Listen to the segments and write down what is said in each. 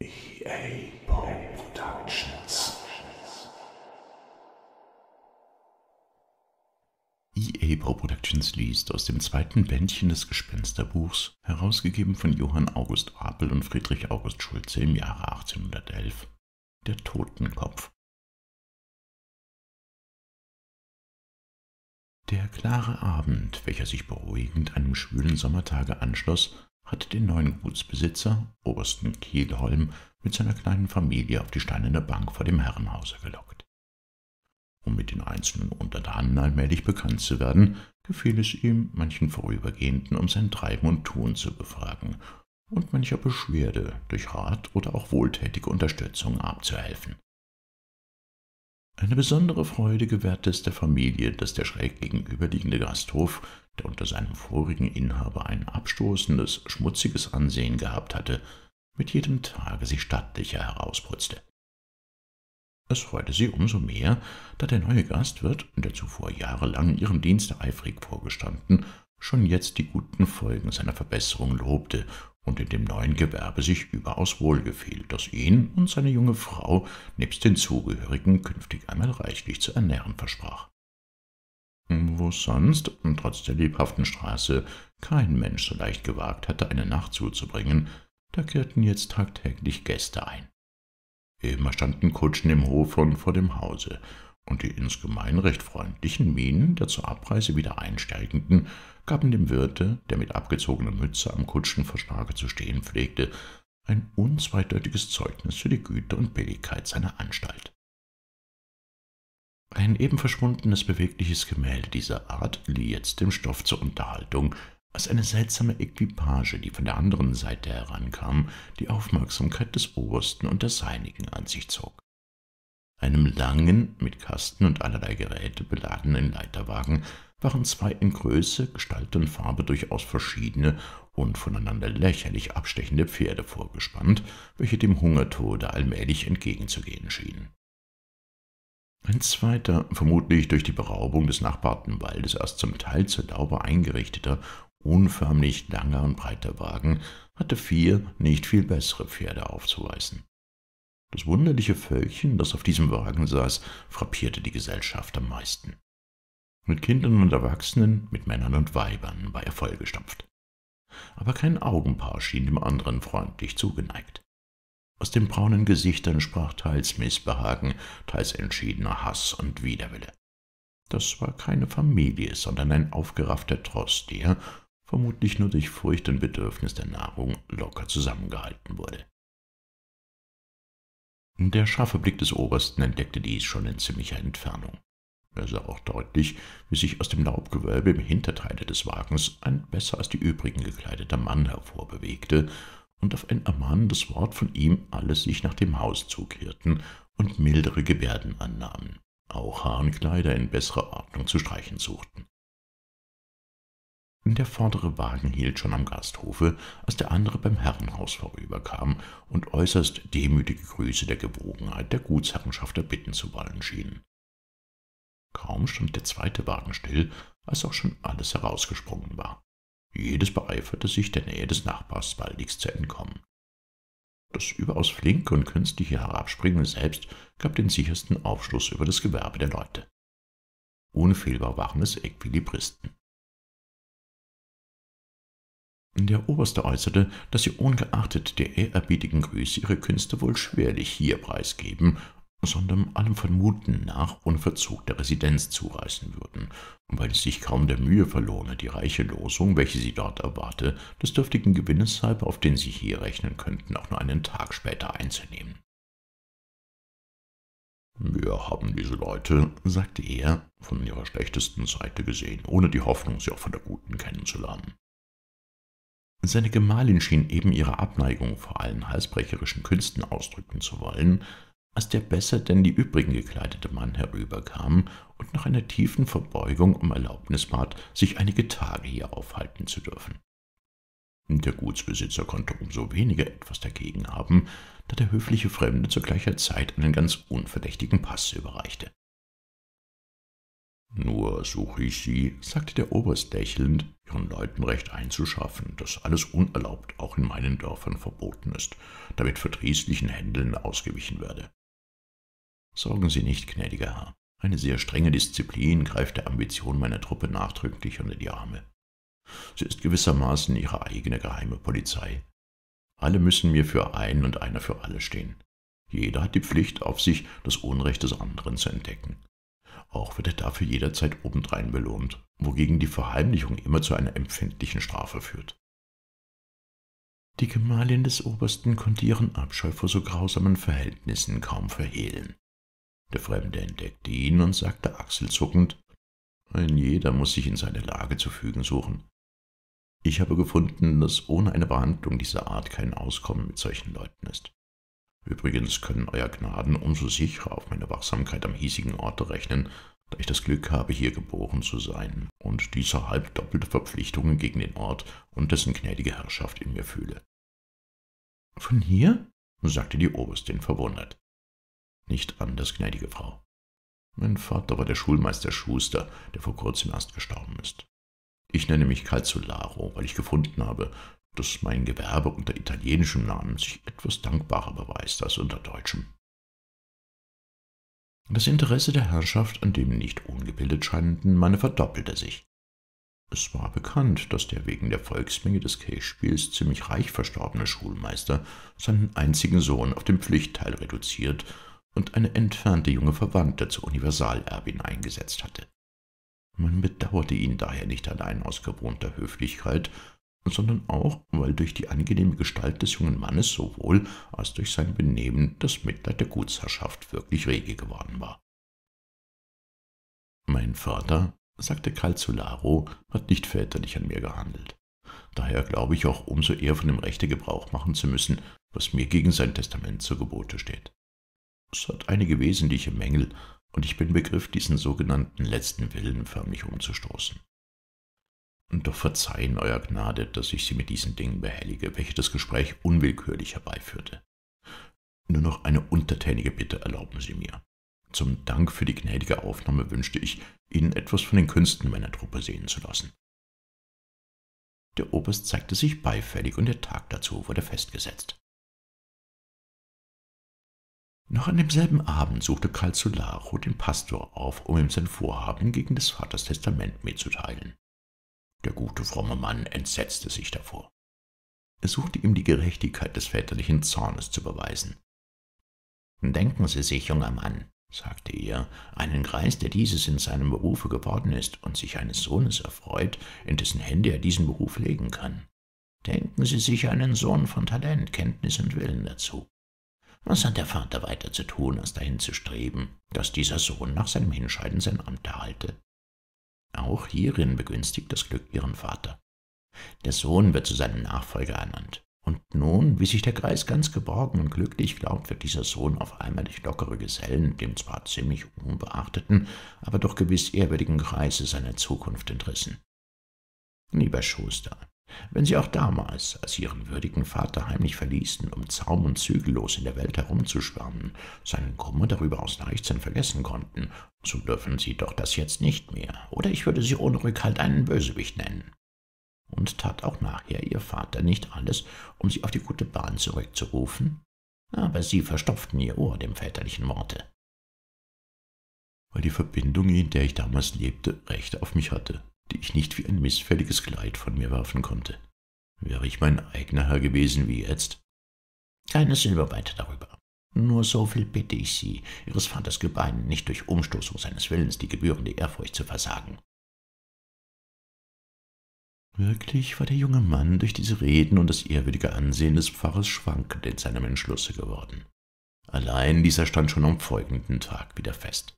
EA Productions. EA Productions liest aus dem zweiten Bändchen des Gespensterbuchs, herausgegeben von Johann August Apel und Friedrich August Schulze im Jahre 1811, Der Totenkopf. Der klare Abend, welcher sich beruhigend einem schwülen Sommertage anschloss, hatte den neuen Gutsbesitzer, Obersten Kielholm, mit seiner kleinen Familie auf die steinerne Bank vor dem Herrenhause gelockt. Um mit den einzelnen Untertanen allmählich bekannt zu werden, gefiel es ihm, manchen Vorübergehenden um sein Treiben und Tun zu befragen und mancher Beschwerde durch Rat oder auch wohltätige Unterstützung abzuhelfen. Eine besondere Freude gewährte es der Familie, dass der schräg gegenüberliegende Gasthof, der unter seinem vorigen Inhaber ein abstoßendes, schmutziges Ansehen gehabt hatte, mit jedem Tage sich stattlicher herausputzte. Es freute sie umso mehr, da der neue Gastwirt, der zuvor jahrelang ihrem Dienste eifrig vorgestanden, schon jetzt die guten Folgen seiner Verbesserung lobte und in dem neuen Gewerbe sich überaus wohlgefiel, das ihn und seine junge Frau nebst den Zugehörigen künftig einmal reichlich zu ernähren versprach. Wo sonst, trotz der lebhaften Straße, kein Mensch so leicht gewagt hatte, eine Nacht zuzubringen, da kehrten jetzt tagtäglich Gäste ein. Immer standen Kutschen im Hofe und vor dem Hause, und die insgemein recht freundlichen Mienen der zur Abreise wieder Einsteigenden gaben dem Wirte, der mit abgezogener Mütze am Kutschenverschlage zu stehen pflegte, ein unzweideutiges Zeugnis für die Güte und Billigkeit seiner Anstalt. Ein eben verschwundenes bewegliches Gemälde dieser Art lieh jetzt dem Stoff zur Unterhaltung, als eine seltsame Equipage, die von der anderen Seite herankam, die Aufmerksamkeit des Obersten und der Seinigen an sich zog. Einem langen, mit Kasten und allerlei Geräte beladenen Leiterwagen waren zwei in Größe, Gestalt und Farbe durchaus verschiedene und voneinander lächerlich abstechende Pferde vorgespannt, welche dem Hungertode allmählich entgegenzugehen schienen. Ein zweiter, vermutlich durch die Beraubung des nachbarten Waldes erst zum Teil zur Laube eingerichteter, unförmlich langer und breiter Wagen, hatte vier nicht viel bessere Pferde aufzuweisen. Das wunderliche Völkchen, das auf diesem Wagen saß, frappierte die Gesellschaft am meisten. Mit Kindern und Erwachsenen, mit Männern und Weibern war er vollgestopft. Aber kein Augenpaar schien dem anderen freundlich zugeneigt. Aus den braunen Gesichtern sprach teils Missbehagen, teils entschiedener Hass und Widerwille. Das war keine Familie, sondern ein aufgeraffter Tross, der, vermutlich nur durch Furcht und Bedürfnis der Nahrung, locker zusammengehalten wurde. Der scharfe Blick des Obersten entdeckte dies schon in ziemlicher Entfernung. Er sah auch deutlich, wie sich aus dem Laubgewölbe im Hinterteile des Wagens ein besser als die übrigen gekleideter Mann hervorbewegte, und auf ein ermahnendes Wort von ihm alle sich nach dem Haus zukehrten und mildere Gebärden annahmen, auch Hahnkleider in besserer Ordnung zu streichen suchten. Der vordere Wagen hielt schon am Gasthofe, als der andere beim Herrenhaus vorüberkam und äußerst demütige Grüße der Gewogenheit der Gutsherrenschaft erbitten zu wollen schien. Kaum stand der zweite Wagen still, als auch schon alles herausgesprungen war. Jedes beeiferte sich, der Nähe des Nachbars baldigst zu entkommen. Das überaus flinke und künstliche Herabspringen selbst gab den sichersten Aufschluss über das Gewerbe der Leute. Unfehlbar waren es Äquilibristen. Der Oberste äußerte, dass sie ungeachtet der ehrerbietigen Grüße ihre Künste wohl schwerlich hier preisgeben, sondern allem Vermuten nach ohne Verzug der Residenz zureißen würden, weil es sich kaum der Mühe verlohne, die reiche Losung, welche sie dort erwarte, des dürftigen Gewinnes halber, auf den sie hier rechnen könnten, auch nur einen Tag später einzunehmen. Wir haben diese Leute, sagte er, von ihrer schlechtesten Seite gesehen, ohne die Hoffnung, sie auch von der guten kennenzulernen. Seine Gemahlin schien eben ihre Abneigung vor allen halsbrecherischen Künsten ausdrücken zu wollen, als der besser denn die übrigen gekleidete Mann herüberkam und nach einer tiefen Verbeugung um Erlaubnis bat, sich einige Tage hier aufhalten zu dürfen. Der Gutsbesitzer konnte umso weniger etwas dagegen haben, da der höfliche Fremde zu gleicher Zeit einen ganz unverdächtigen Pass überreichte. Nur suche ich Sie, sagte der Oberst lächelnd, Ihren Leuten Recht einzuschaffen, dass alles unerlaubt auch in meinen Dörfern verboten ist, damit verdrießlichen Händeln ausgewichen werde. Sorgen Sie nicht, gnädiger Herr. Eine sehr strenge Disziplin greift der Ambition meiner Truppe nachdrücklich unter die Arme. Sie ist gewissermaßen ihre eigene geheime Polizei. Alle müssen mir für ein und einer für alle stehen. Jeder hat die Pflicht auf sich, das Unrecht des anderen zu entdecken. Auch wird er dafür jederzeit obendrein belohnt, wogegen die Verheimlichung immer zu einer empfindlichen Strafe führt. Die Gemahlin des Obersten konnte ihren Abscheu vor so grausamen Verhältnissen kaum verhehlen. Der Fremde entdeckte ihn und sagte achselzuckend, ein jeder muss sich in seine Lage zu fügen suchen. Ich habe gefunden, dass ohne eine Behandlung dieser Art kein Auskommen mit solchen Leuten ist. Übrigens können Euer Gnaden umso sicherer auf meine Wachsamkeit am hiesigen Orte rechnen, da ich das Glück habe, hier geboren zu sein und diese halb doppelte Verpflichtungen gegen den Ort und dessen gnädige Herrschaft in mir fühle. Von hier? sagte die Oberstin verwundert. Nicht anders, gnädige Frau. Mein Vater war der Schulmeister Schuster, der vor kurzem erst gestorben ist. Ich nenne mich Calzolaro, weil ich gefunden habe, dass mein Gewerbe unter italienischem Namen sich etwas dankbarer beweist als unter deutschem. Das Interesse der Herrschaft an dem nicht ungebildet scheinenden Manne verdoppelte sich. Es war bekannt, dass der wegen der Volksmenge des Kirchspiels ziemlich reich verstorbene Schulmeister seinen einzigen Sohn auf den Pflichtteil reduziert und eine entfernte junge Verwandte zur Universalerbin eingesetzt hatte. Man bedauerte ihn daher nicht allein aus gewohnter Höflichkeit, sondern auch, weil durch die angenehme Gestalt des jungen Mannes sowohl als durch sein Benehmen das Mitleid der Gutsherrschaft wirklich rege geworden war. Mein Vater, sagte Calzolaro, hat nicht väterlich an mir gehandelt. Daher glaube ich auch umso eher von dem Rechte Gebrauch machen zu müssen, was mir gegen sein Testament zu Gebote steht. Es hat einige wesentliche Mängel, und ich bin begriff, diesen sogenannten letzten Willen förmlich umzustoßen. Doch verzeihen, Euer Gnade, dass ich Sie mit diesen Dingen behellige, welche das Gespräch unwillkürlich herbeiführte. Nur noch eine untertänige Bitte erlauben Sie mir. Zum Dank für die gnädige Aufnahme wünschte ich, Ihnen etwas von den Künsten meiner Truppe sehen zu lassen. Der Oberst zeigte sich beifällig und der Tag dazu wurde festgesetzt. Noch an demselben Abend suchte Calzolaro den Pastor auf, um ihm sein Vorhaben gegen des Vaters Testament mitzuteilen. Der gute, fromme Mann entsetzte sich davor. Er suchte ihm die Gerechtigkeit des väterlichen Zornes zu beweisen. Denken Sie sich, junger Mann, sagte er, einen Greis, der dieses in seinem Berufe geworden ist und sich eines Sohnes erfreut, in dessen Hände er diesen Beruf legen kann. Denken Sie sich einen Sohn von Talent, Kenntnis und Willen dazu. Was hat der Vater weiter zu tun, als dahin zu streben, dass dieser Sohn nach seinem Hinscheiden sein Amt erhalte? Auch hierin begünstigt das Glück ihren Vater. Der Sohn wird zu seinem Nachfolger ernannt. Und nun, wie sich der Kreis ganz geborgen und glücklich glaubt, wird dieser Sohn auf einmal durch lockere Gesellen, dem zwar ziemlich unbeachteten, aber doch gewiss ehrwürdigen Kreise seiner Zukunft entrissen. Lieber Schuster, wenn Sie auch damals, als Sie Ihren würdigen Vater heimlich verließen, um zaum- und zügellos in der Welt herumzuschwärmen, seinen Kummer darüber aus Leichtsinn vergessen konnten, so dürfen Sie doch das jetzt nicht mehr, oder ich würde Sie ohne Rückhalt einen Bösewicht nennen. Und tat auch nachher Ihr Vater nicht alles, um Sie auf die gute Bahn zurückzurufen? Aber Sie verstopften Ihr Ohr dem väterlichen Worte. Weil die Verbindung, in der ich damals lebte, Recht auf mich hatte, die ich nicht wie ein missfälliges Kleid von mir werfen konnte. Wäre ich mein eigener Herr gewesen wie jetzt? Keine Silber weiter darüber. Nur so viel bitte ich Sie, Ihres Vaters Gebeinen nicht durch Umstoßung seines Willens die gebührende Ehrfurcht zu versagen. Wirklich war der junge Mann durch diese Reden und das ehrwürdige Ansehen des Pfarrers schwankend in seinem Entschlusse geworden. Allein dieser stand schon am folgenden Tag wieder fest.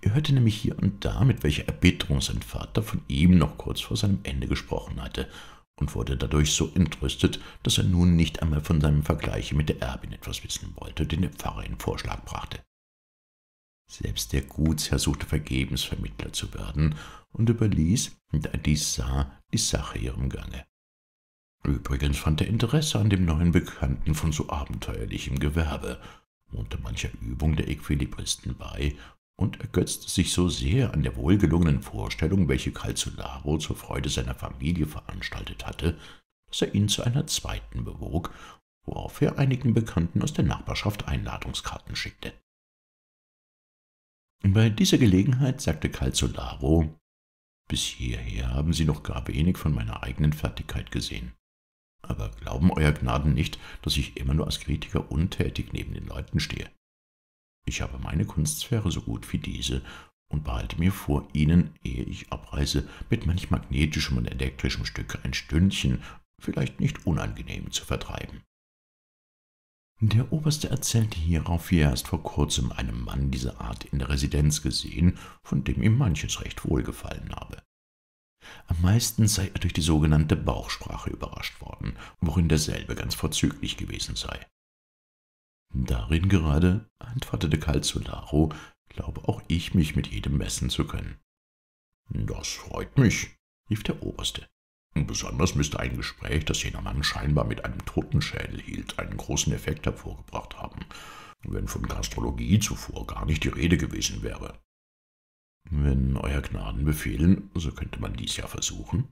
Er hörte nämlich hier und da, mit welcher Erbitterung sein Vater von ihm noch kurz vor seinem Ende gesprochen hatte, und wurde dadurch so entrüstet, dass er nun nicht einmal von seinem Vergleiche mit der Erbin etwas wissen wollte, den der Pfarrer in Vorschlag brachte. Selbst der Gutsherr suchte vergebens Vermittler zu werden und überließ, da er dies sah, die Sache ihrem Gange. Übrigens fand er Interesse an dem neuen Bekannten von so abenteuerlichem Gewerbe, wohnte mancher Übung der Equilibristen bei und ergötzte sich so sehr an der wohlgelungenen Vorstellung, welche Calzolaro zur Freude seiner Familie veranstaltet hatte, dass er ihn zu einer zweiten bewog, worauf er einigen Bekannten aus der Nachbarschaft Einladungskarten schickte. Bei dieser Gelegenheit sagte Calzolaro, bis hierher haben Sie noch gar wenig von meiner eigenen Fertigkeit gesehen. Aber glauben Euer Gnaden nicht, dass ich immer nur als Kritiker untätig neben den Leuten stehe. Ich habe meine Kunstsphäre so gut wie diese und behalte mir vor, Ihnen, ehe ich abreise, mit manch magnetischem und elektrischem Stück ein Stündchen, vielleicht nicht unangenehm, zu vertreiben. Der Oberste erzählte hierauf, wie er erst vor kurzem einen Mann dieser Art in der Residenz gesehen, von dem ihm manches recht wohlgefallen habe. Am meisten sei er durch die sogenannte Bauchsprache überrascht worden, worin derselbe ganz vorzüglich gewesen sei. Darin gerade, antwortete Calzolaro, glaube auch ich mich mit jedem messen zu können. Das freut mich, rief der Oberste. Besonders müsste ein Gespräch, das jener Mann scheinbar mit einem Totenschädel hielt, einen großen Effekt hervorgebracht haben, wenn von Gastrologie zuvor gar nicht die Rede gewesen wäre. Wenn Euer Gnaden befehlen, so könnte man dies ja versuchen.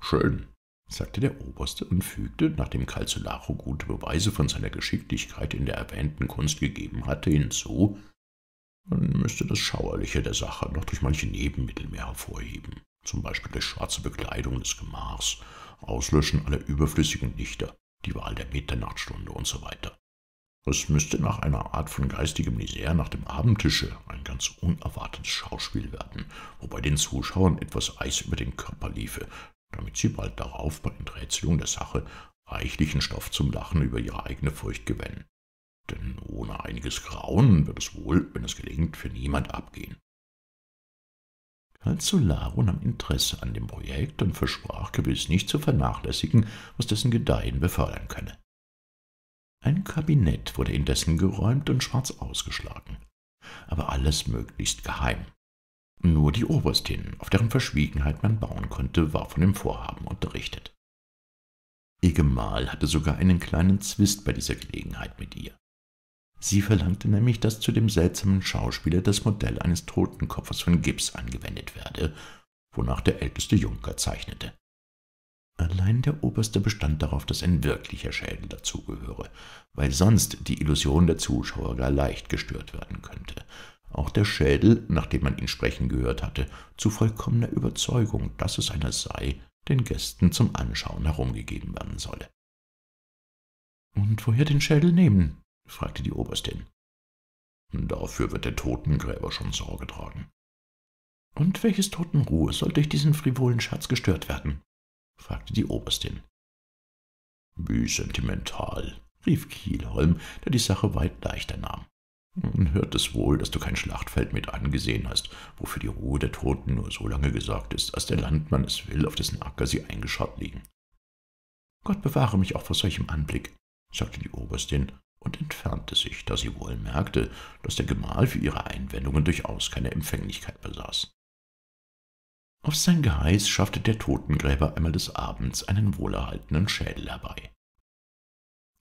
Schön, sagte der Oberste und fügte, nachdem Calzolaro gute Beweise von seiner Geschicklichkeit in der erwähnten Kunst gegeben hatte, hinzu, man müsste das Schauerliche der Sache noch durch manche Nebenmittel mehr hervorheben zum Beispiel durch schwarze Bekleidung des Gemachs, Auslöschen aller überflüssigen Lichter, die Wahl der Mitternachtstunde und so weiter. Es müsste nach einer Art von geistigem Misere nach dem Abendtische ein ganz unerwartetes Schauspiel werden, wobei den Zuschauern etwas Eis über den Körper liefe, damit sie bald darauf bei Enträtselung der Sache reichlichen Stoff zum Lachen über ihre eigene Furcht gewännen. Denn ohne einiges Grauen wird es wohl, wenn es gelingt, für niemand abgehen. Calzolaro nahm Interesse an dem Projekt und versprach gewiss nicht zu vernachlässigen, was dessen Gedeihen befördern könne. Ein Kabinett wurde indessen geräumt und schwarz ausgeschlagen, aber alles möglichst geheim. Nur die Oberstin, auf deren Verschwiegenheit man bauen konnte, war von dem Vorhaben unterrichtet. Ihr Gemahl hatte sogar einen kleinen Zwist bei dieser Gelegenheit mit ihr. Sie verlangte nämlich, dass zu dem seltsamen Schauspieler das Modell eines Totenkopfes von Gips angewendet werde, wonach der älteste Junker zeichnete. Allein der Oberste bestand darauf, dass ein wirklicher Schädel dazugehöre, weil sonst die Illusion der Zuschauer gar leicht gestört werden könnte. Auch der Schädel, nachdem man ihn sprechen gehört hatte, zu vollkommener Überzeugung, dass es einer sei, den Gästen zum Anschauen herumgegeben werden solle. Und woher den Schädel nehmen? fragte die Oberstin. Dafür wird der Totengräber schon Sorge tragen. Und welches Totenruhe soll durch diesen frivolen Scherz gestört werden? fragte die Oberstin. Wie sentimental, rief Kielholm, der die Sache weit leichter nahm. Man hört es wohl, dass du kein Schlachtfeld mit angesehen hast, wofür die Ruhe der Toten nur so lange gesagt ist, als der Landmann es will, auf dessen Acker sie eingeschaut liegen. Gott bewahre mich auch vor solchem Anblick, sagte die Oberstin und entfernte sich, da sie wohl merkte, dass der Gemahl für ihre Einwendungen durchaus keine Empfänglichkeit besaß. Auf sein Geheiß schaffte der Totengräber einmal des Abends einen wohlerhaltenen Schädel herbei.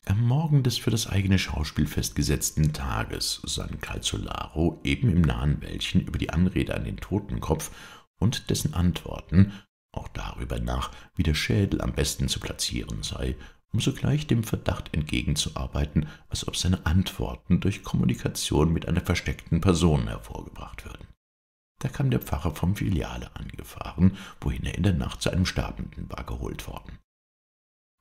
Am Morgen des für das eigene Schauspiel festgesetzten Tages sann Calzolaro eben im nahen Wäldchen über die Anrede an den Totenkopf und dessen Antworten, auch darüber nach, wie der Schädel am besten zu platzieren sei, um sogleich dem Verdacht entgegenzuarbeiten, als ob seine Antworten durch Kommunikation mit einer versteckten Person hervorgebracht würden. Da kam der Pfarrer vom Filiale angefahren, wohin er in der Nacht zu einem Sterbenden war geholt worden.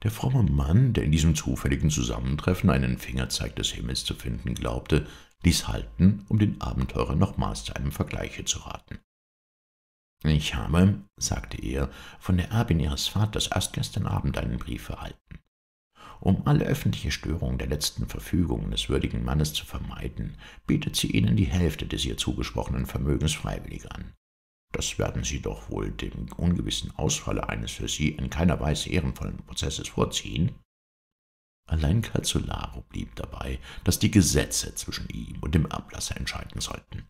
Der fromme Mann, der in diesem zufälligen Zusammentreffen einen Fingerzeig des Himmels zu finden glaubte, ließ halten, um den Abenteurer nochmals zu einem Vergleiche zu raten. Ich habe, sagte er, von der Erbin Ihres Vaters erst gestern Abend einen Brief erhalten. Um alle öffentliche Störung der letzten Verfügungen des würdigen Mannes zu vermeiden, bietet sie Ihnen die Hälfte des ihr zugesprochenen Vermögens freiwillig an. Das werden Sie doch wohl dem ungewissen Ausfalle eines für Sie in keiner Weise ehrenvollen Prozesses vorziehen? Allein Calzolaro blieb dabei, dass die Gesetze zwischen ihm und dem Ablasser entscheiden sollten.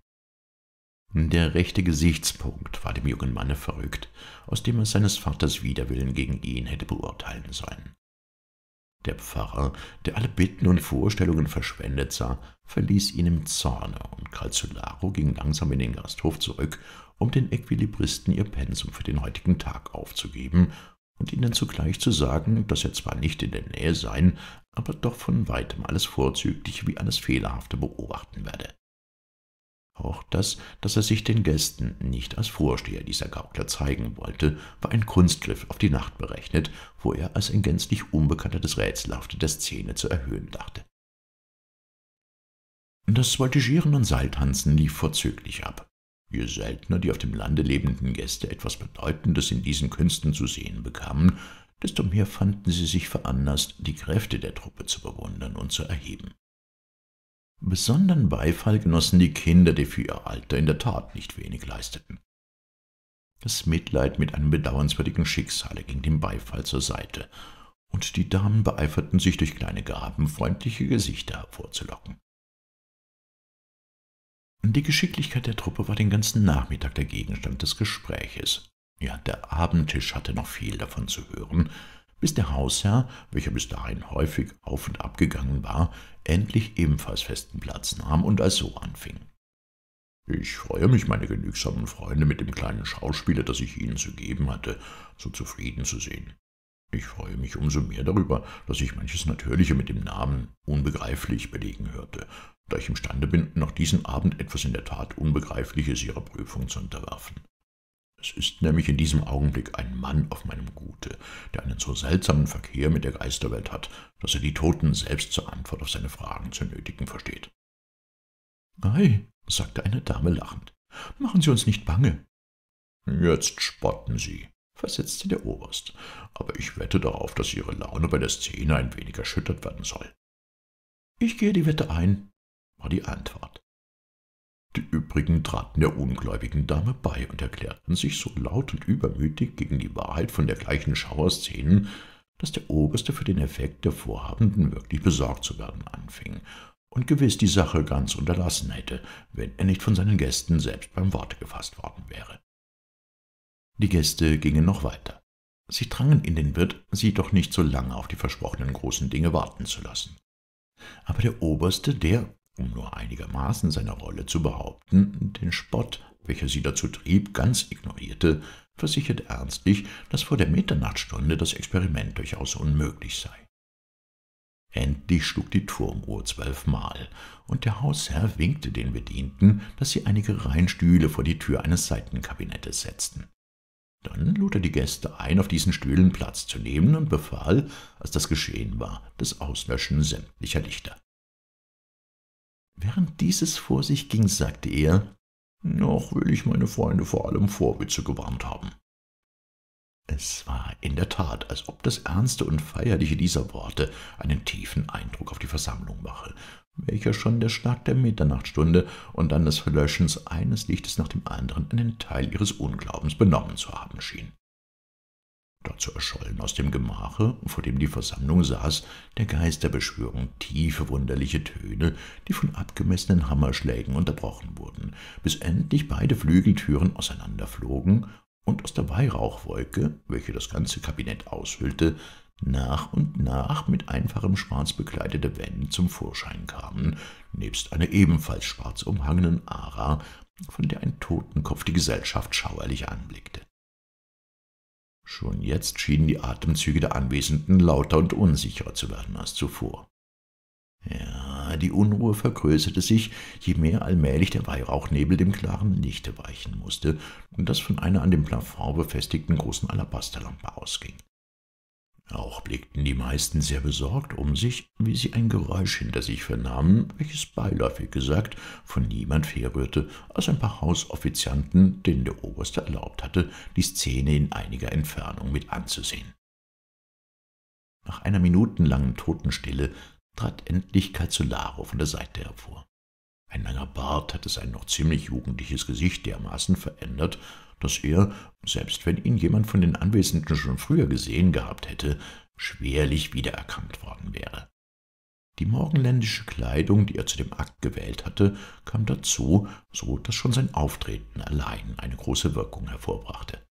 Der rechte Gesichtspunkt war dem jungen Manne verrückt, aus dem er seines Vaters Widerwillen gegen ihn hätte beurteilen sollen. Der Pfarrer, der alle Bitten und Vorstellungen verschwendet sah, verließ ihn im Zorne, und Calzolaro ging langsam in den Gasthof zurück, um den Equilibristen ihr Pensum für den heutigen Tag aufzugeben und ihnen zugleich zu sagen, dass er zwar nicht in der Nähe sein, aber doch von weitem alles Vorzügliche wie alles Fehlerhafte beobachten werde. Auch das, dass er sich den Gästen nicht als Vorsteher dieser Gaukler zeigen wollte, war ein Kunstgriff auf die Nacht berechnet, wo er als ein gänzlich Unbekannter Rätselhafte der Szene zu erhöhen dachte. Das Voltigieren und Seiltanzen lief vorzüglich ab. Je seltener die auf dem Lande lebenden Gäste etwas Bedeutendes in diesen Künsten zu sehen bekamen, desto mehr fanden sie sich veranlasst, die Kräfte der Truppe zu bewundern und zu erheben. Besonderen Beifall genossen die Kinder, die für ihr Alter in der Tat nicht wenig leisteten. Das Mitleid mit einem bedauernswürdigen Schicksale ging dem Beifall zur Seite, und die Damen beeiferten sich durch kleine Gaben freundliche Gesichter hervorzulocken. Die Geschicklichkeit der Truppe war den ganzen Nachmittag der Gegenstand des Gespräches. Ja, der Abendtisch hatte noch viel davon zu hören, bis der Hausherr, welcher bis dahin häufig auf und ab gegangen war, endlich ebenfalls festen Platz nahm und als so anfing. Ich freue mich, meine genügsamen Freunde mit dem kleinen Schauspieler, das ich Ihnen zu geben hatte, so zufrieden zu sehen. Ich freue mich umso mehr darüber, dass ich manches Natürliche mit dem Namen unbegreiflich belegen hörte, da ich imstande bin, noch diesen Abend etwas in der Tat Unbegreifliches Ihrer Prüfung zu unterwerfen. Es ist nämlich in diesem Augenblick ein Mann auf meinem Gute, der einen so seltsamen Verkehr mit der Geisterwelt hat, dass er die Toten selbst zur Antwort auf seine Fragen zu nötigen versteht. Ei, sagte eine Dame lachend, machen Sie uns nicht bange. Jetzt spotten Sie, versetzte der Oberst, aber ich wette darauf, dass Ihre Laune bei der Szene ein wenig erschüttert werden soll. Ich gehe die Wette ein, war die Antwort. Die übrigen traten der ungläubigen Dame bei und erklärten sich so laut und übermütig gegen die Wahrheit von dergleichen Schauerszenen, dass der Oberste für den Effekt der Vorhabenden wirklich besorgt zu werden anfing und gewiss die Sache ganz unterlassen hätte, wenn er nicht von seinen Gästen selbst beim Worte gefasst worden wäre. Die Gäste gingen noch weiter. Sie drangen in den Wirt, sie doch nicht so lange auf die versprochenen großen Dinge warten zu lassen. Aber der Oberste, der, um nur einigermaßen seine Rolle zu behaupten, den Spott, welcher sie dazu trieb, ganz ignorierte, versicherte ernstlich, dass vor der Mitternachtstunde das Experiment durchaus unmöglich sei. Endlich schlug die Turmuhr zwölfmal, und der Hausherr winkte den Bedienten, dass sie einige Reihen Stühle vor die Tür eines Seitenkabinettes setzten. Dann lud er die Gäste ein, auf diesen Stühlen Platz zu nehmen und befahl, als das geschehen war, das Auslöschen sämtlicher Lichter. Während dieses vor sich ging, sagte er, noch will ich meine Freunde vor allem Vorwitze gewarnt haben. Es war in der Tat, als ob das Ernste und Feierliche dieser Worte einen tiefen Eindruck auf die Versammlung mache, welcher schon der Schlag der Mitternachtsstunde und dann des Verlöschens eines Lichtes nach dem anderen einen Teil ihres Unglaubens benommen zu haben schien. Dazu erschollen aus dem Gemache, vor dem die Versammlung saß, der Geisterbeschwörung tiefe, wunderliche Töne, die von abgemessenen Hammerschlägen unterbrochen wurden, bis endlich beide Flügeltüren auseinanderflogen und aus der Weihrauchwolke, welche das ganze Kabinett ausfüllte, nach und nach mit einfachem Schwarz bekleidete Wände zum Vorschein kamen, nebst einer ebenfalls schwarz umhangenen Ara, von der ein Totenkopf die Gesellschaft schauerlich anblickte. Schon jetzt schienen die Atemzüge der Anwesenden lauter und unsicherer zu werden als zuvor. Ja, die Unruhe vergrößerte sich, je mehr allmählich der Weihrauchnebel dem klaren Lichte weichen musste, das von einer an dem Plafond befestigten großen Alabasterlampe ausging. Auch blickten die meisten sehr besorgt um sich, wie sie ein Geräusch hinter sich vernahmen, welches beiläufig gesagt von niemand herrührte als ein paar Hausoffizianten, denen der Oberste erlaubt hatte, die Szene in einiger Entfernung mit anzusehen. Nach einer minutenlangen Totenstille trat endlich Calzolaro von der Seite hervor. Ein langer Bart hatte sein noch ziemlich jugendliches Gesicht dermaßen verändert, dass er, selbst wenn ihn jemand von den Anwesenden schon früher gesehen gehabt hätte, schwerlich wiedererkannt worden wäre. Die morgenländische Kleidung, die er zu dem Akt gewählt hatte, kam dazu, so dass schon sein Auftreten allein eine große Wirkung hervorbrachte.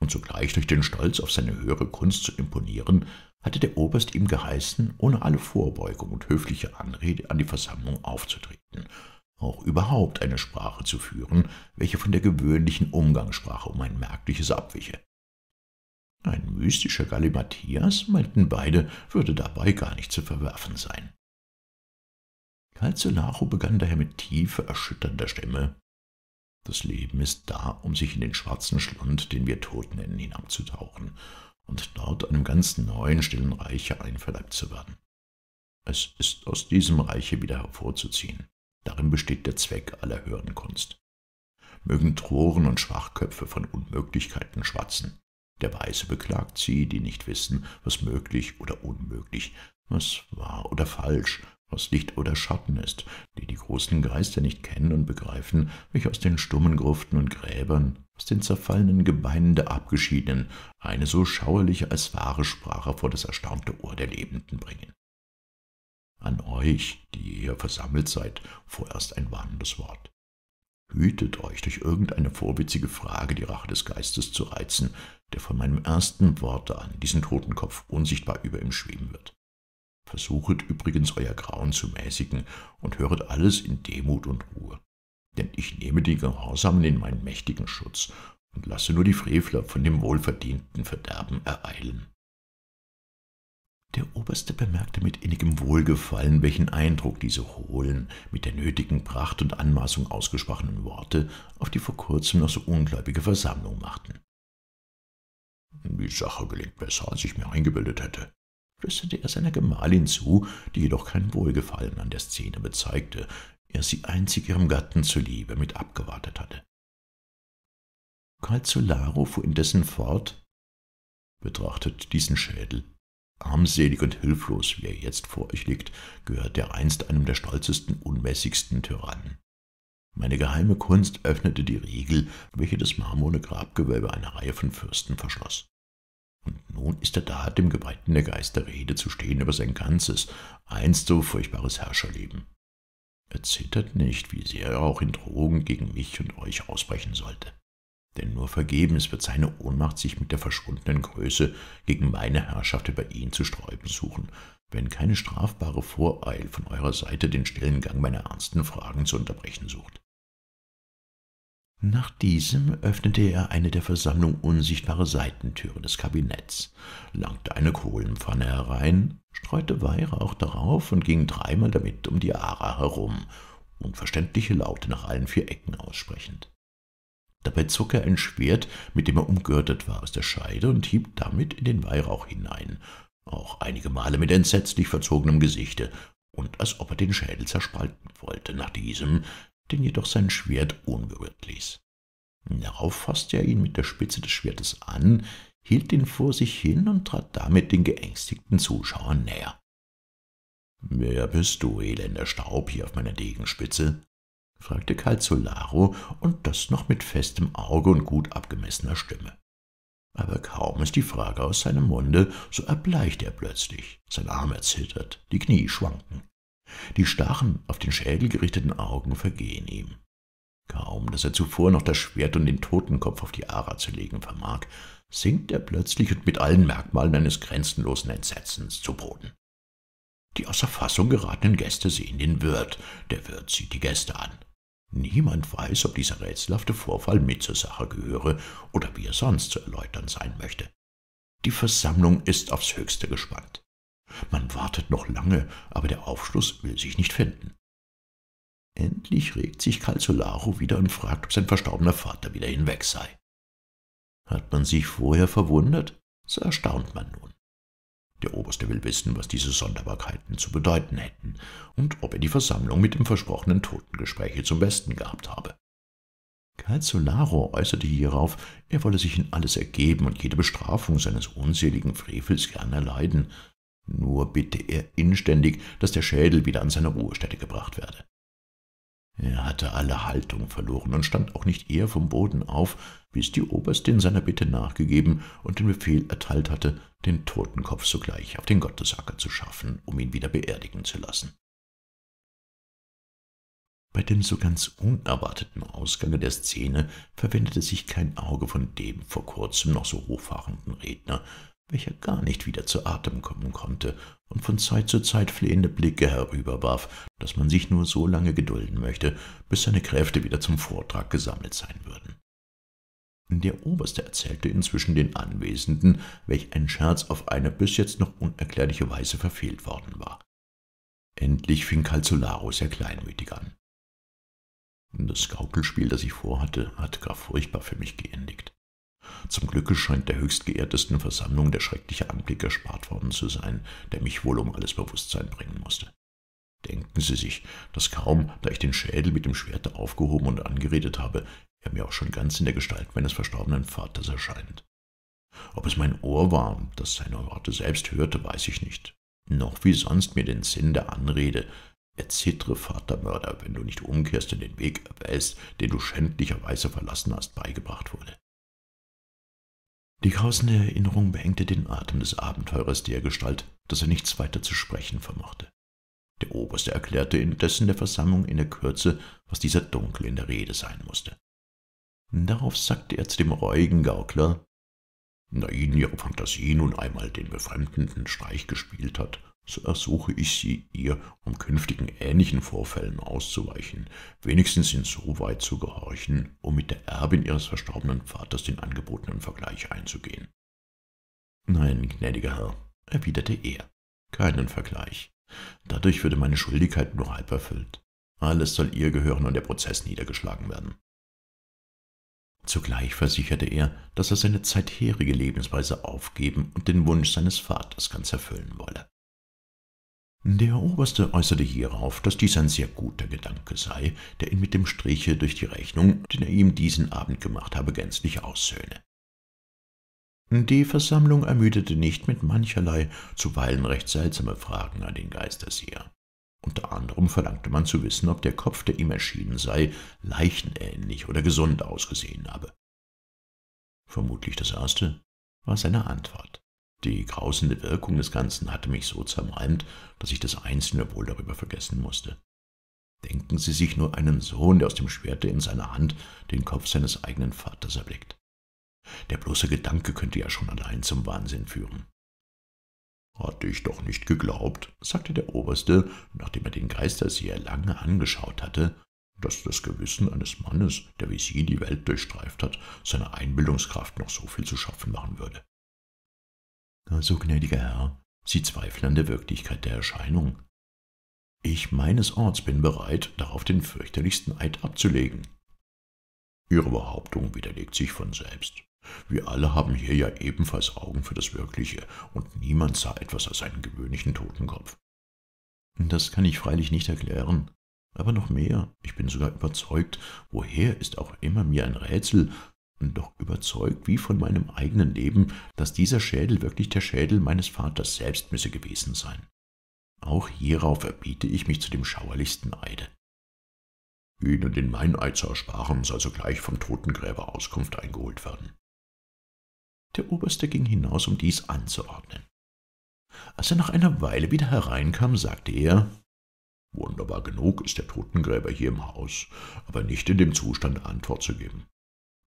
und zugleich durch den Stolz auf seine höhere Kunst zu imponieren, hatte der Oberst ihm geheißen, ohne alle Vorbeugung und höfliche Anrede an die Versammlung aufzutreten, auch überhaupt eine Sprache zu führen, welche von der gewöhnlichen Umgangssprache um ein merkliches abwiche. Ein mystischer Galimathias, meinten beide, würde dabei gar nicht zu verwerfen sein. Calzolaro begann daher mit tiefer, erschütternder Stimme. Das Leben ist da, um sich in den schwarzen Schlund, den wir Tod nennen, hinabzutauchen und dort einem ganz neuen, stillen Reiche einverleibt zu werden. Es ist aus diesem Reiche wieder hervorzuziehen. Darin besteht der Zweck aller höheren Kunst. Mögen Troren und Schwachköpfe von Unmöglichkeiten schwatzen. Der Weise beklagt sie, die nicht wissen, was möglich oder unmöglich, was wahr oder falsch, was Licht oder Schatten ist, die die großen Geister nicht kennen und begreifen, welche aus den stummen Gruften und Gräbern, aus den zerfallenen Gebeinen der Abgeschiedenen eine so schauerliche als wahre Sprache vor das erstaunte Ohr der Lebenden bringen. An euch, die ihr hier versammelt seid, vorerst ein warnendes Wort. Hütet euch, durch irgendeine vorwitzige Frage die Rache des Geistes zu reizen, der von meinem ersten Worte an diesen Totenkopf unsichtbar über ihm schweben wird. Versuchet übrigens euer Grauen zu mäßigen und höret alles in Demut und Ruhe. Denn ich nehme die Gehorsamen in meinen mächtigen Schutz und lasse nur die Frevler von dem wohlverdienten Verderben ereilen. Der Oberste bemerkte mit innigem Wohlgefallen, welchen Eindruck diese hohlen, mit der nötigen Pracht und Anmaßung ausgesprochenen Worte auf die vor kurzem noch so ungläubige Versammlung machten. Die Sache gelingt besser, als ich mir eingebildet hätte, flüsterte er seiner Gemahlin zu, die jedoch kein Wohlgefallen an der Szene bezeigte, er sie einzig ihrem Gatten zuliebe mit abgewartet hatte. Calzolaro fuhr indessen fort, betrachtet diesen Schädel. Armselig und hilflos, wie er jetzt vor euch liegt, gehört er einst einem der stolzesten, unmäßigsten Tyrannen. Meine geheime Kunst öffnete die Riegel, welche das marmorne Grabgewölbe einer Reihe von Fürsten verschloss. Und nun ist er da, dem Geweihten der Geister Rede zu stehen über sein ganzes, einst so furchtbares Herrscherleben. Er zittert nicht, wie sehr er auch in Drogen gegen mich und euch ausbrechen sollte. Denn nur vergebens wird seine Ohnmacht sich mit der verschwundenen Größe gegen meine Herrschaft über ihn zu sträuben suchen, wenn keine strafbare Voreil von eurer Seite den stillen Gang meiner ernsten Fragen zu unterbrechen sucht. Nach diesem öffnete er eine der Versammlung unsichtbare Seitentüre des Kabinetts, langte eine Kohlenpfanne herein, streute Weihrauch darauf und ging dreimal damit um die Ara herum, unverständliche Laute nach allen vier Ecken aussprechend. Dabei zog er ein Schwert, mit dem er umgürtet war, aus der Scheide und hieb damit in den Weihrauch hinein, auch einige Male mit entsetzlich verzogenem Gesichte und als ob er den Schädel zerspalten wollte. Nach diesem den jedoch sein Schwert unberührt ließ. Darauf fasste er ihn mit der Spitze des Schwertes an, hielt ihn vor sich hin und trat damit den geängstigten Zuschauern näher. »Wer bist du, elender Staub, hier auf meiner Degenspitze?« Fragte Calzolaro, und das noch mit festem Auge und gut abgemessener Stimme. Aber kaum ist die Frage aus seinem Munde, so erbleicht er plötzlich, sein Arm erzittert, die Knie schwanken. Die starren, auf den Schädel gerichteten Augen vergehen ihm. Kaum, dass er zuvor noch das Schwert und den Totenkopf auf die Ara zu legen vermag, sinkt er plötzlich und mit allen Merkmalen eines grenzenlosen Entsetzens zu Boden. Die außer Fassung geratenen Gäste sehen den Wirt, der Wirt sieht die Gäste an. Niemand weiß, ob dieser rätselhafte Vorfall mit zur Sache gehöre oder wie er sonst zu erläutern sein möchte. Die Versammlung ist aufs höchste gespannt. Man wartet noch lange, aber der Aufschluss will sich nicht finden. Endlich regt sich Calzolaro wieder und fragt, ob sein verstorbener Vater wieder hinweg sei. Hat man sich vorher verwundert, so erstaunt man nun. Der Oberste will wissen, was diese Sonderbarkeiten zu bedeuten hätten und ob er die Versammlung mit dem versprochenen Totengespräche zum Besten gehabt habe. Calzolaro äußerte hierauf, er wolle sich in alles ergeben und jede Bestrafung seines unseligen Frevels gern erleiden, nur bitte er inständig, dass der Schädel wieder an seine Ruhestätte gebracht werde. Er hatte alle Haltung verloren und stand auch nicht eher vom Boden auf, bis die Oberstin seiner Bitte nachgegeben und den Befehl erteilt hatte, den Totenkopf sogleich auf den Gottesacker zu schaffen, um ihn wieder beerdigen zu lassen. Bei dem so ganz unerwarteten Ausgange der Szene verwendete sich kein Auge von dem vor kurzem noch so hochfahrenden Redner, welcher gar nicht wieder zu Atem kommen konnte und von Zeit zu Zeit flehende Blicke herüberwarf, dass man sich nur so lange gedulden möchte, bis seine Kräfte wieder zum Vortrag gesammelt sein würden. Der Oberste erzählte inzwischen den Anwesenden, welch ein Scherz auf eine bis jetzt noch unerklärliche Weise verfehlt worden war. Endlich fing Calzolaro sehr kleinmütig an. Das Gaukelspiel, das ich vorhatte, hat gar furchtbar für mich geendigt. Zum Glücke scheint der höchstgeehrtesten Versammlung der schreckliche Anblick erspart worden zu sein, der mich wohl um alles Bewusstsein bringen musste. Denken Sie sich, dass kaum, da ich den Schädel mit dem Schwerte aufgehoben und angeredet habe, er mir auch schon ganz in der Gestalt meines verstorbenen Vaters erscheint. Ob es mein Ohr war, das seine Worte selbst hörte, weiß ich nicht. Noch wie sonst mir den Sinn der Anrede, erzittere Vatermörder, wenn du nicht umkehrst und den Weg erwählst, den du schändlicherweise verlassen hast, beigebracht wurde. Die grausende Erinnerung beengte den Atem des Abenteurers dergestalt, dass er nichts weiter zu sprechen vermochte. Der Oberste erklärte indessen der Versammlung in der Kürze, was dieser Dunkel in der Rede sein musste. Darauf sagte er zu dem reuigen Gaukler, da Ihnen Ihre Fantasie nun einmal den befremdenden Streich gespielt hat, so ersuche ich Sie, ihr, um künftigen ähnlichen Vorfällen auszuweichen, wenigstens insoweit zu gehorchen, um mit der Erbin Ihres verstorbenen Vaters den angebotenen Vergleich einzugehen. Nein, gnädiger Herr, erwiderte er, keinen Vergleich. Dadurch würde meine Schuldigkeit nur halb erfüllt. Alles soll ihr gehören und der Prozess niedergeschlagen werden. Zugleich versicherte er, dass er seine zeitherige Lebensweise aufgeben und den Wunsch seines Vaters ganz erfüllen wolle. Der Oberste äußerte hierauf, dass dies ein sehr guter Gedanke sei, der ihn mit dem Striche durch die Rechnung, den er ihm diesen Abend gemacht habe, gänzlich aussöhne. Die Versammlung ermüdete nicht mit mancherlei, zuweilen recht seltsame Fragen an den Geisterseher. Unter anderem verlangte man zu wissen, ob der Kopf, der ihm erschienen sei, leichenähnlich oder gesund ausgesehen habe. Vermutlich das erste war seine Antwort. Die grausende Wirkung des Ganzen hatte mich so zermalmt, dass ich das Einzelne wohl darüber vergessen musste. Denken Sie sich nur einen Sohn, der aus dem Schwerte in seiner Hand den Kopf seines eigenen Vaters erblickt. Der bloße Gedanke könnte ja schon allein zum Wahnsinn führen. Hatte ich doch nicht geglaubt, sagte der Oberste, nachdem er den Geisterseher lange angeschaut hatte, dass das Gewissen eines Mannes, der wie Sie die Welt durchstreift hat, seiner Einbildungskraft noch so viel zu schaffen machen würde. Also, gnädiger Herr, Sie zweifeln an der Wirklichkeit der Erscheinung. Ich meines Orts bin bereit, darauf den fürchterlichsten Eid abzulegen. Ihre Behauptung widerlegt sich von selbst. Wir alle haben hier ja ebenfalls Augen für das Wirkliche, und niemand sah etwas als einen gewöhnlichen Totenkopf. Das kann ich freilich nicht erklären. Aber noch mehr, ich bin sogar überzeugt, woher ist auch immer mir ein Rätsel, doch überzeugt wie von meinem eigenen Leben, dass dieser Schädel wirklich der Schädel meines Vaters selbst müsse gewesen sein. Auch hierauf erbiete ich mich zu dem schauerlichsten Eide. Ihnen den Meineid zu ersparen, soll sogleich vom Totengräber Auskunft eingeholt werden. Der Oberste ging hinaus, um dies anzuordnen. Als er nach einer Weile wieder hereinkam, sagte er, Wunderbar genug ist der Totengräber hier im Haus, aber nicht in dem Zustand, Antwort zu geben.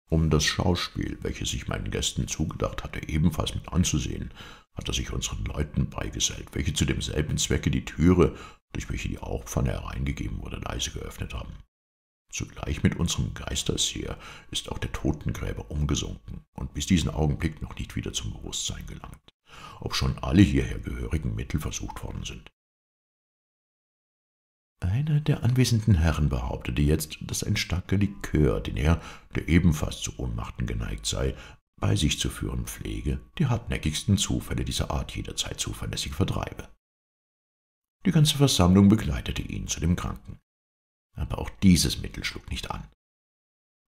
Um das Schauspiel, welches ich meinen Gästen zugedacht hatte, ebenfalls mit anzusehen, hat er sich unseren Leuten beigesellt, welche zu demselben Zwecke die Türe, durch welche die Auchpfanne hereingegeben wurde, leise geöffnet haben. Zugleich mit unserem Geisterseher ist auch der Totengräber umgesunken und bis diesen Augenblick noch nicht wieder zum Bewusstsein gelangt, ob schon alle hierher gehörigen Mittel versucht worden sind. Einer der anwesenden Herren behauptete jetzt, dass ein starker Likör, den er, der ebenfalls zu Ohnmachten geneigt sei, bei sich zu führen pflege, die hartnäckigsten Zufälle dieser Art jederzeit zuverlässig vertreibe. Die ganze Versammlung begleitete ihn zu dem Kranken aber auch dieses Mittel schlug nicht an.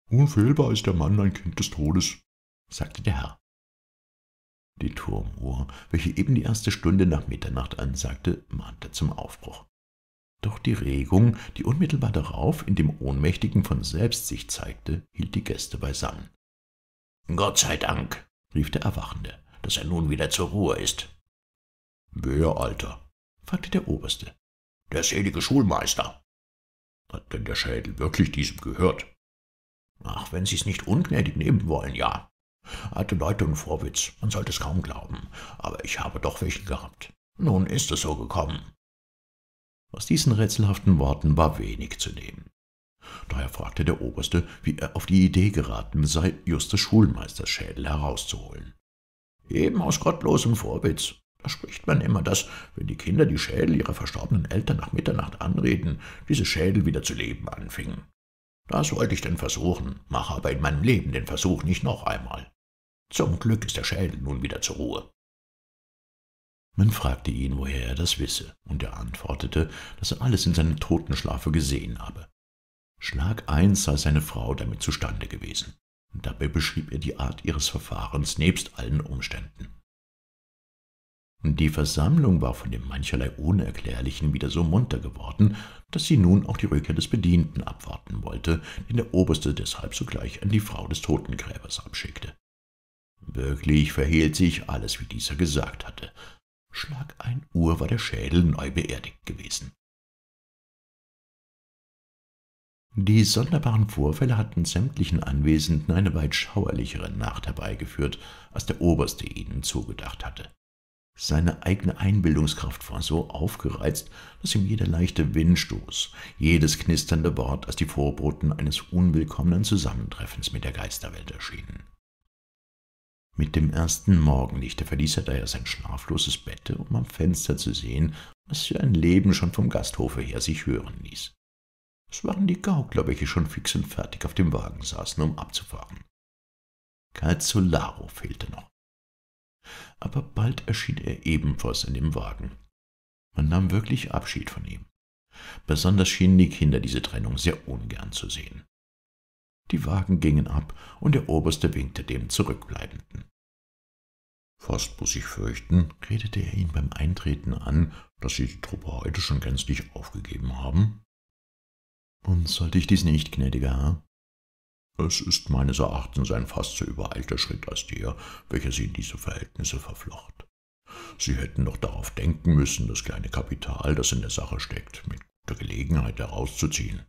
Unfehlbar ist der Mann ein Kind des Todes, sagte der Herr. Die Turmuhr, welche eben die erste Stunde nach Mitternacht ansagte, mahnte zum Aufbruch. Doch die Regung, die unmittelbar darauf in dem Ohnmächtigen von selbst sich zeigte, hielt die Gäste beisammen. Gott sei Dank, rief der Erwachende, dass er nun wieder zur Ruhe ist. Wer, Alter? fragte der Oberste. Der selige Schulmeister. Hat denn der Schädel wirklich diesem gehört? Ach, wenn Sie's nicht ungnädig nehmen wollen, ja. Alte Leute und Vorwitz, man sollte es kaum glauben, aber ich habe doch welche gehabt. Nun ist es so gekommen. Aus diesen rätselhaften Worten war wenig zu nehmen. Daher fragte der Oberste, wie er auf die Idee geraten sei, just des Schulmeisters Schädel herauszuholen. Eben aus gottlosem Vorwitz. Da spricht man immer, dass, wenn die Kinder die Schädel ihrer verstorbenen Eltern nach Mitternacht anreden, diese Schädel wieder zu leben anfingen. Das wollte ich denn versuchen, mache aber in meinem Leben den Versuch nicht noch einmal. Zum Glück ist der Schädel nun wieder zur Ruhe. Man fragte ihn, woher er das wisse, und er antwortete, dass er alles in seinem Totenschlafe gesehen habe. Schlag eins sei seine Frau damit zustande gewesen. Und dabei beschrieb er die Art ihres Verfahrens nebst allen Umständen. Die Versammlung war von dem mancherlei Unerklärlichen wieder so munter geworden, dass sie nun auch die Rückkehr des Bedienten abwarten wollte, den der Oberste deshalb sogleich an die Frau des Totengräbers abschickte. Wirklich verhielt sich alles, wie dieser gesagt hatte. Schlag ein Uhr war der Schädel neu beerdigt gewesen. Die sonderbaren Vorfälle hatten sämtlichen Anwesenden eine weit schauerlichere Nacht herbeigeführt, als der Oberste ihnen zugedacht hatte. Seine eigene Einbildungskraft war so aufgereizt, dass ihm jeder leichte Windstoß, jedes knisternde Wort als die Vorboten eines unwillkommenen Zusammentreffens mit der Geisterwelt erschienen. Mit dem ersten Morgenlichte verließ er daher sein schlafloses Bette, um am Fenster zu sehen, was für ein Leben schon vom Gasthofe her sich hören ließ. Es waren die Gaukler, welche schon fix und fertig auf dem Wagen saßen, um abzufahren. Calzolaro fehlte noch. Aber bald erschien er ebenfalls in dem Wagen. Man nahm wirklich Abschied von ihm. Besonders schienen die Kinder diese Trennung sehr ungern zu sehen. Die Wagen gingen ab, und der Oberste winkte dem Zurückbleibenden. Fast muss ich fürchten, redete er ihn beim Eintreten an, dass Sie die Truppe heute schon gänzlich aufgegeben haben. Und sollte ich dies nicht, gnädiger Herr? Es ist meines Erachtens ein fast so übereilter Schritt als der, welcher Sie in diese Verhältnisse verflocht. Sie hätten doch darauf denken müssen, das kleine Kapital, das in der Sache steckt, mit guter Gelegenheit herauszuziehen.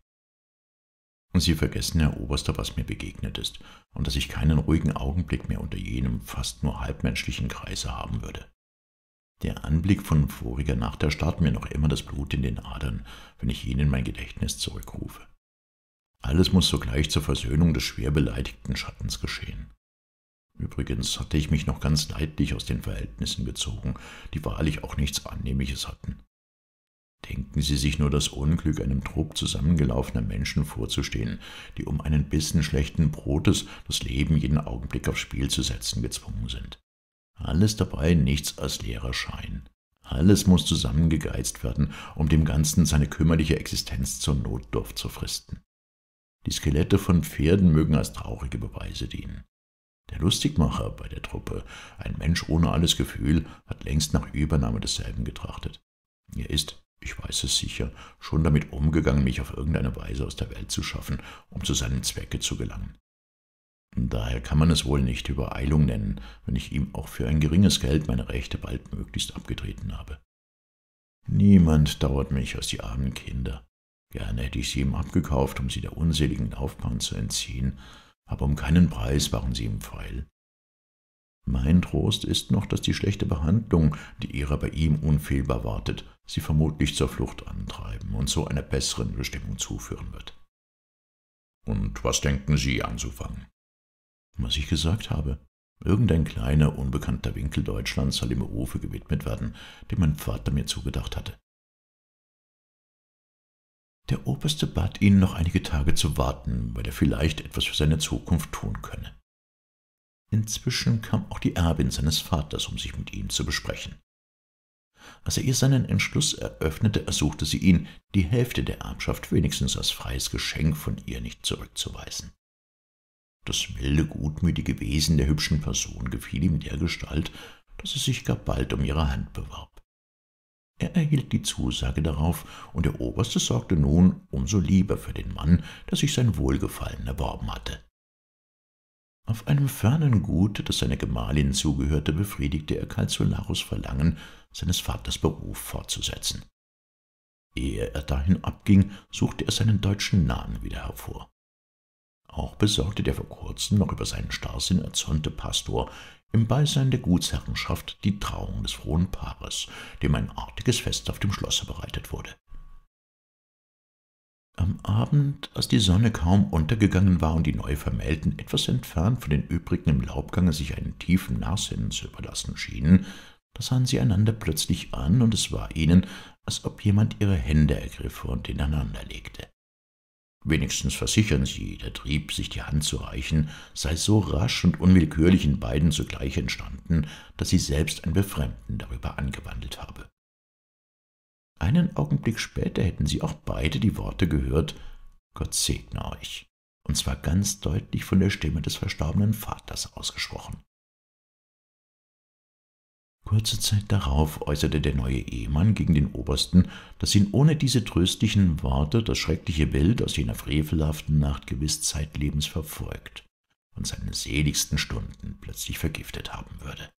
Sie vergessen, Herr Oberster, was mir begegnet ist, und dass ich keinen ruhigen Augenblick mehr unter jenem fast nur halbmenschlichen Kreise haben würde. Der Anblick von voriger Nacht erstarrt mir noch immer das Blut in den Adern, wenn ich ihn in mein Gedächtnis zurückrufe. Alles muss sogleich zur Versöhnung des schwer beleidigten Schattens geschehen. Übrigens hatte ich mich noch ganz leidlich aus den Verhältnissen gezogen, die wahrlich auch nichts Annehmliches hatten. Denken Sie sich nur das Unglück, einem Trupp zusammengelaufener Menschen vorzustehen, die um einen Bissen schlechten Brotes das Leben jeden Augenblick aufs Spiel zu setzen gezwungen sind. Alles dabei nichts als leerer Schein. Alles muss zusammengegeizt werden, um dem Ganzen seine kümmerliche Existenz zur Notdurft zu fristen. Die Skelette von Pferden mögen als traurige Beweise dienen. Der Lustigmacher bei der Truppe, ein Mensch ohne alles Gefühl, hat längst nach Übernahme desselben getrachtet. Er ist, ich weiß es sicher, schon damit umgegangen, mich auf irgendeine Weise aus der Welt zu schaffen, um zu seinem Zwecke zu gelangen. Daher kann man es wohl nicht Übereilung nennen, wenn ich ihm auch für ein geringes Geld meine Rechte baldmöglichst abgetreten habe. Niemand dauert mich als die armen Kinder. Gerne hätte ich sie ihm abgekauft, um sie der unseligen Laufbahn zu entziehen, aber um keinen Preis waren sie ihm feil. Mein Trost ist noch, dass die schlechte Behandlung, die ihrer bei ihm unfehlbar wartet, sie vermutlich zur Flucht antreiben und so einer besseren Bestimmung zuführen wird. Und was denken Sie anzufangen? Was ich gesagt habe. Irgendein kleiner, unbekannter Winkel Deutschlands soll dem Berufe gewidmet werden, den mein Vater mir zugedacht hatte. Der Oberste bat ihn, noch einige Tage zu warten, weil er vielleicht etwas für seine Zukunft tun könne. Inzwischen kam auch die Erbin seines Vaters, um sich mit ihm zu besprechen. Als er ihr seinen Entschluss eröffnete, ersuchte sie ihn, die Hälfte der Erbschaft wenigstens als freies Geschenk von ihr nicht zurückzuweisen. Das milde, gutmütige Wesen der hübschen Person gefiel ihm dergestalt, dass er sich gar bald um ihre Hand bewarb. Er erhielt die Zusage darauf, und der Oberste sorgte nun umso lieber für den Mann, der sich sein Wohlgefallen erworben hatte. Auf einem fernen Gut, das seiner Gemahlin zugehörte, befriedigte er Calzolaros Verlangen, seines Vaters Beruf fortzusetzen. Ehe er dahin abging, suchte er seinen deutschen Namen wieder hervor. Auch besorgte der vor kurzem noch über seinen Starrsinn erzürnte Pastor im Beisein der Gutsherrenschaft die Trauung des frohen Paares, dem ein artiges Fest auf dem Schlosse bereitet wurde. Am Abend, als die Sonne kaum untergegangen war und die Neuvermählten etwas entfernt von den übrigen im Laubgange sich einen tiefen Nachsinnen zu überlassen schienen, da sahen sie einander plötzlich an, und es war ihnen, als ob jemand ihre Hände ergriffe und ineinander legte. Wenigstens versichern sie, der Trieb, sich die Hand zu reichen, sei so rasch und unwillkürlich in beiden zugleich entstanden, dass sie selbst ein Befremden darüber angewandelt habe. Einen Augenblick später hätten sie auch beide die Worte gehört, Gott segne euch, und zwar ganz deutlich von der Stimme des verstorbenen Vaters ausgesprochen. Kurze Zeit darauf äußerte der neue Ehemann gegen den Obersten, dass ihn ohne diese tröstlichen Worte das schreckliche Bild aus jener frevelhaften Nacht gewiss zeitlebens verfolgt und seine seligsten Stunden plötzlich vergiftet haben würde.